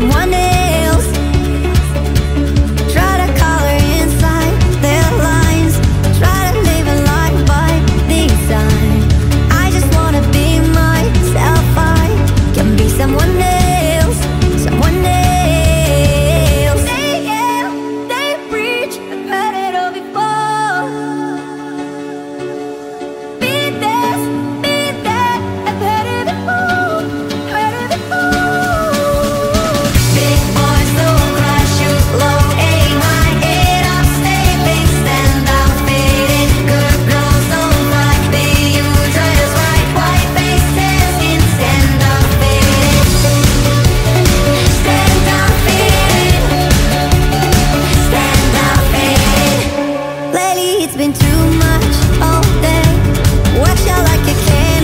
I'm wanted all day. Like a can.